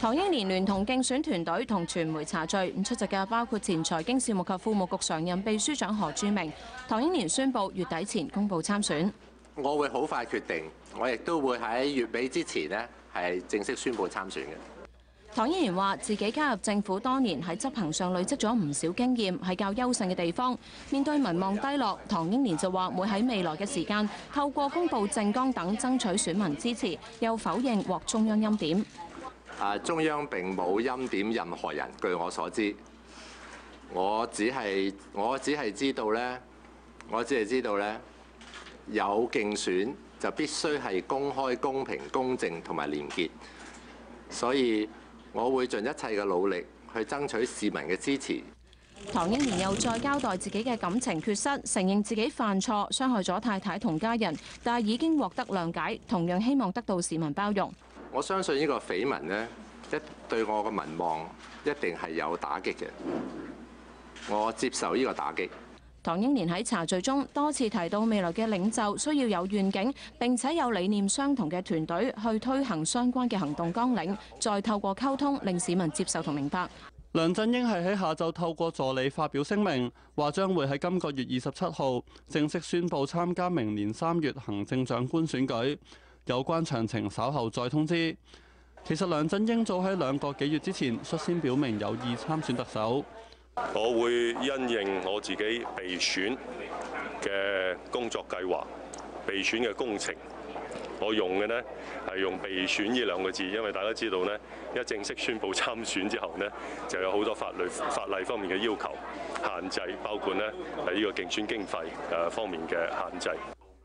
唐英年聯同競選團隊同傳媒查罪，咁出席嘅包括前財經事務及副務局常任秘書長何柱明。唐英年宣布月底前公佈參選。我會好快決定，我亦都會喺月尾之前呢係正式宣布參選嘅。唐英年話：自己加入政府多年，喺執行上累積咗唔少經驗，係較優勝嘅地方。面對民望低落，唐英年就話會喺未來嘅時間透過公佈政綱等爭取選民支持，又否認獲中央欽點。啊，中央並冇陰點任何人，據我所知，我只係我只係知道呢，我只係知道呢，有競選就必須係公開、公平、公正同埋廉潔，所以我會盡一切嘅努力去爭取市民嘅支持。唐英年又再交代自己嘅感情缺失，承認自己犯錯，傷害咗太太同家人，但係已經獲得諒解，同樣希望得到市民包容。我相信呢個緋聞呢，一對我嘅民望一定係有打擊嘅。我接受呢個打擊。唐英年喺茶敘中多次提到未來嘅領袖需要有願景，並且有理念相同嘅團隊去推行相關嘅行動綱領，再透過溝通令市民接受同明白。梁振英係喺下晝透過助理發表聲明，話將會喺今個月二十七號正式宣布參加明年三月行政長官選舉。有關詳情稍後再通知。其實梁振英早喺兩個幾月之前率先表明有意參選特首。我會因應我自己備選嘅工作計劃、備選嘅工程，我用嘅呢係用備選呢兩個字，因為大家知道呢，一正式宣布參選之後呢，就有好多法律法例方面嘅要求限制，包括呢係呢個競選經費誒方面嘅限制。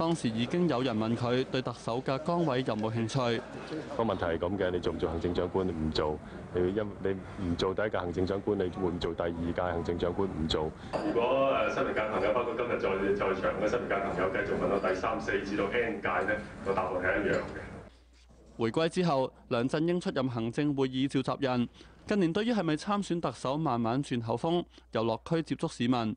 當時已經有人問佢對特首嘅崗位有冇興趣。個問題係咁嘅，你做唔做行政長官？你唔做，你因你唔做第一屆行政長官，你會唔做第二屆行政長官？唔做。如果誒新民界朋友，包括今日在在場嘅新民界朋友，繼續問到第三、四至到 N 屆呢，個答案係一樣嘅。回歸之後，梁振英出任行政會議召集人。近年對於係咪參選特首，慢慢轉口風，又落區接觸市民。